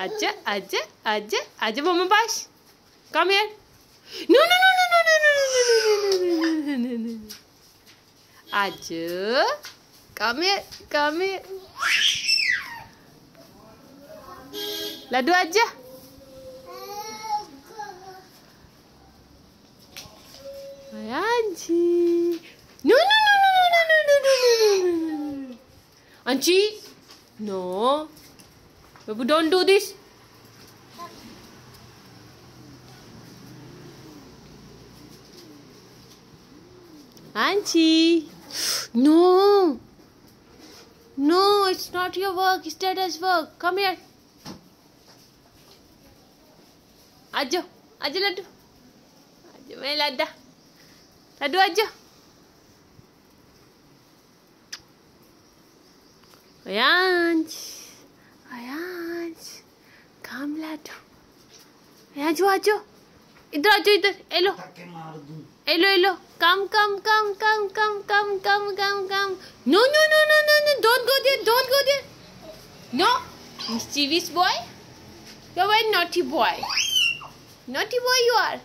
Aja, aja, aja, aja, mau Bash. Come here. No, no, no, no, no, no, no, no, no, no, no, no, no, no. Aja, come here, come here. Ladu aja. Aji. No, no, no, no, no, no, no, no, no, no, no. no anci No. Babu, don't do this. Auntie. No. No, it's not your work. It's Dada's work. Come here. Ajo. Ajo, Laddu. Ajo, my Ladda. Laddu, Ajo. Auntie. काम लाडू अयांश आजो इधर आजो इधर एलो धक्के मार दूं hello hello come come come come come come come come come no no no no no no don't go there don't go there no mischievous boy you're a very naughty boy naughty boy you are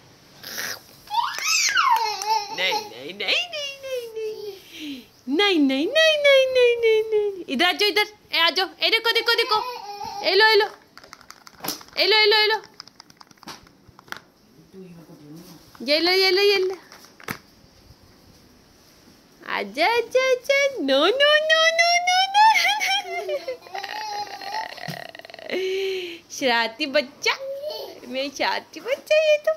नहीं नहीं नहीं नहीं नहीं नहीं नहीं नहीं नहीं नहीं नहीं नहीं इधर आ जाओ इधर ए आ जाओ ए देखो देखो देखो ए लो ए लो hello hello hello yellow yellow yellow अच्छा अच्छा अच्छा no no no no no no शरारती बच्चा मेरी शरारती बच्चा ये तो